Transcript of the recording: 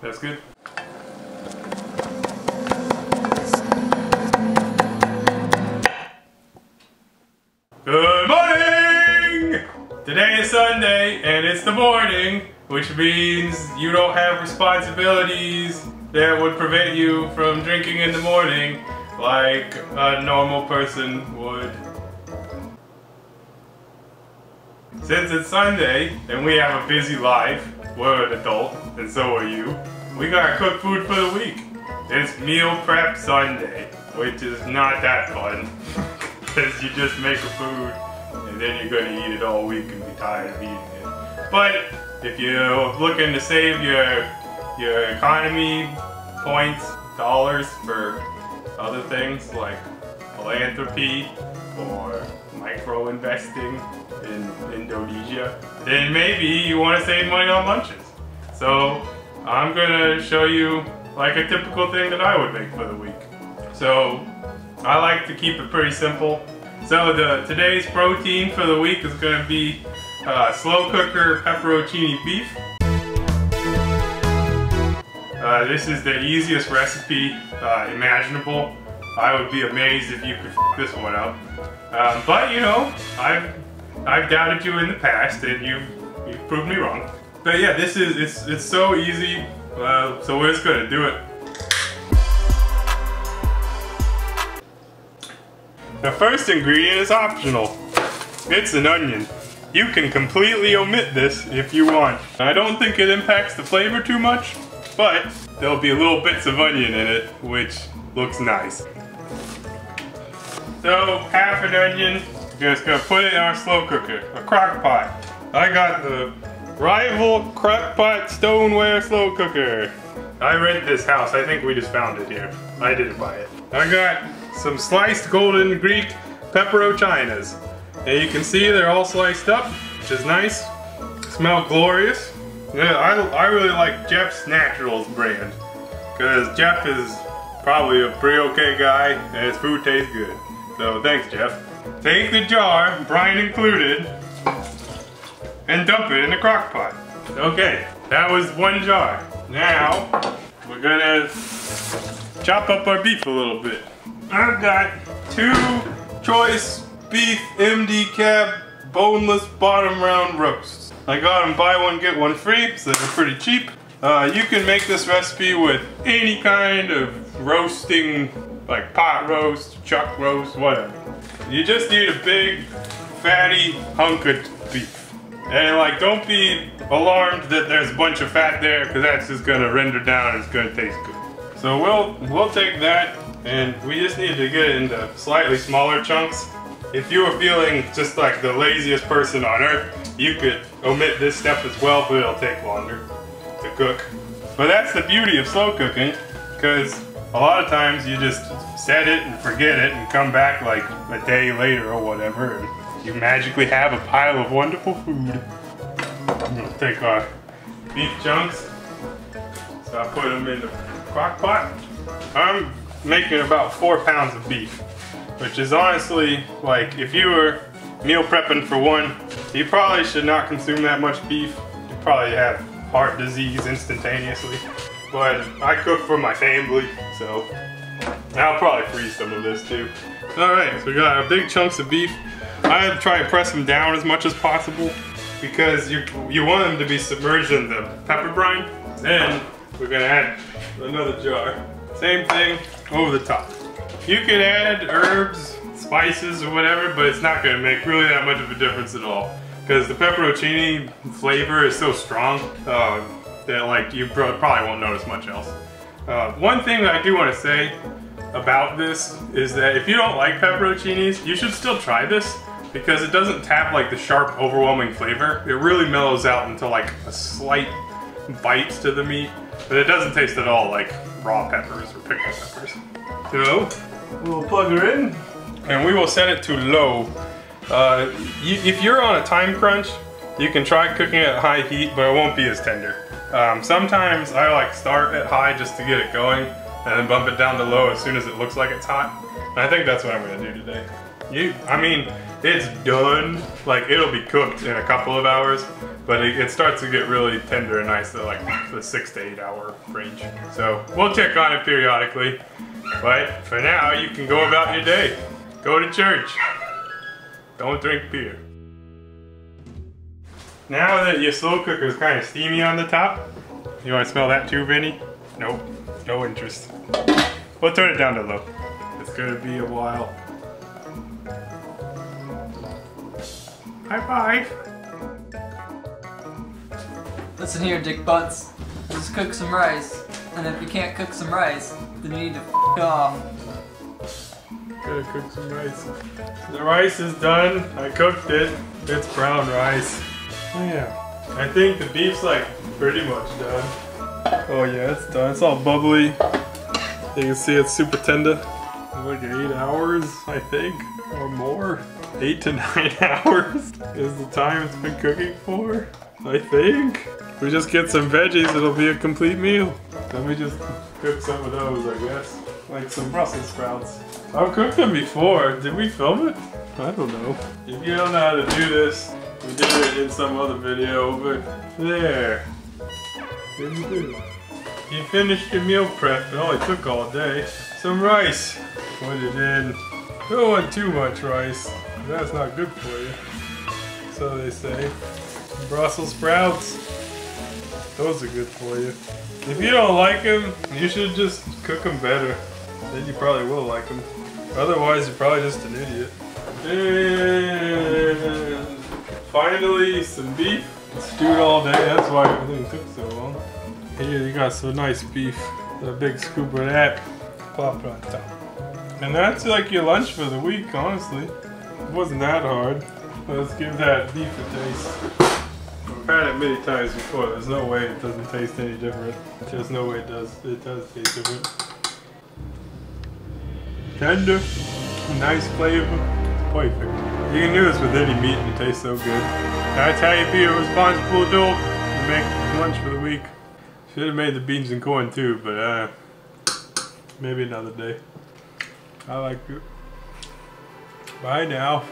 That's good. Good morning! Today is Sunday and it's the morning, which means you don't have responsibilities that would prevent you from drinking in the morning like a normal person would. Since it's Sunday and we have a busy life, we're an adult and so are you, we gotta cook food for the week. It's meal prep Sunday, which is not that fun. Because you just make a food and then you're gonna eat it all week and be tired of eating it. But if you're looking to save your your economy points, dollars for other things like philanthropy or micro investing in Indonesia, then maybe you want to save money on lunches. So I'm gonna show you like a typical thing that I would make for the week. So I like to keep it pretty simple. So the today's protein for the week is gonna be uh, slow cooker pepperoncini beef. Uh, this is the easiest recipe uh, imaginable. I would be amazed if you could f this one up. Um, but you know, I've I've doubted you in the past, and you've you've proved me wrong. But yeah, this is it's it's so easy. Uh, so we're just gonna do it. The first ingredient is optional. It's an onion. You can completely omit this if you want. I don't think it impacts the flavor too much, but there'll be little bits of onion in it, which looks nice. So, half an onion, just gonna put it in our slow cooker, a crock pot. I got the Rival crock pot Stoneware Slow Cooker. I rent this house, I think we just found it here. I didn't buy it. I got some sliced golden Greek pepperoncinis. And you can see they're all sliced up, which is nice. Smell glorious. Yeah, I, I really like Jeff's Naturals brand. Because Jeff is probably a pretty okay guy and his food tastes good. So thanks Jeff. Take the jar, brine included, and dump it in the crock pot. Okay, that was one jar. Now, we're gonna chop up our beef a little bit. I've got two choice beef MD cab boneless bottom round roasts. I got them buy one get one free, so they're pretty cheap. Uh, you can make this recipe with any kind of roasting, like pot roast, chuck roast, whatever. You just need a big, fatty hunk of beef. And like, don't be alarmed that there's a bunch of fat there, because that's just gonna render down and it's gonna taste good. So we'll we'll take that, and we just need to get it into slightly smaller chunks. If you were feeling just like the laziest person on earth, you could omit this step as well, but it'll take longer to cook. But that's the beauty of slow cooking, because a lot of times you just set it and forget it and come back like a day later or whatever, and you magically have a pile of wonderful food. I'm gonna take our beef chunks, so I put them in the crock pot. I'm making about four pounds of beef, which is honestly, like, if you were meal prepping for one, you probably should not consume that much beef. You probably have heart disease instantaneously. But I cook for my family, so I'll probably freeze some of this too. Alright, so we got our big chunks of beef. I had to try and press them down as much as possible because you you want them to be submerged in the pepper brine. Then we're gonna add another jar. Same thing over the top. You can add herbs, spices, or whatever, but it's not gonna make really that much of a difference at all. Because the pepperoncini flavor is so strong uh, that like you probably won't notice much else. Uh, one thing that I do want to say about this is that if you don't like pepperoncinis, you should still try this because it doesn't tap like the sharp, overwhelming flavor. It really mellows out into like a slight bite to the meat, but it doesn't taste at all like raw peppers or pickled peppers. So, we'll plug her in and we will set it to low. Uh, if you're on a time crunch, you can try cooking it at high heat, but it won't be as tender. Um, sometimes I like start at high just to get it going, and then bump it down to low as soon as it looks like it's hot. And I think that's what I'm gonna do today. You, I mean, it's done. Like it'll be cooked in a couple of hours, but it, it starts to get really tender and nice at like the six to eight hour range. So we'll check on it periodically. But for now, you can go about your day. Go to church. Don't drink beer. Now that your slow cooker is kind of steamy on the top, you want to smell that too, Vinny? Nope, no interest. We'll turn it down to low. It's gonna be a while. High five. Listen here, dick butts. Just cook some rice. And if you can't cook some rice, then you need to f off. Gotta cook some rice. The rice is done. I cooked it. It's brown rice. Yeah. I think the beef's like pretty much done. Oh yeah, it's done. It's all bubbly. You can see it's super tender. Like eight hours, I think, or more. Eight to nine hours is the time it's been cooking for. I think. If we just get some veggies, it'll be a complete meal. Let me just cook some of those, I guess. Like some Brussels sprouts. I've cooked them before. Did we film it? I don't know. If you don't know how to do this, we did it in some other video, but there. You finished your meal prep. It only took all day. Some rice. Put it in. Don't want too much rice. That's not good for you. So they say. Brussels sprouts. Those are good for you. If you don't like them, you should just cook them better. Then you probably will like them. Otherwise, you're probably just an idiot. Finally, some beef. Stewed all day. That's why everything took so long. Here, you got some nice beef. A big scoop of that. Plop on top. And that's like your lunch for the week, honestly. It wasn't that hard. Let's give that beef a taste. I've had it many times before. There's no way it doesn't taste any different. There's no way it does. It does taste different. Tender, nice flavor, perfect. You can do this with any meat and it tastes so good. That's how you be a responsible adult and make lunch for the week. Should have made the beans and corn too, but uh, maybe another day. I like it. Bye now.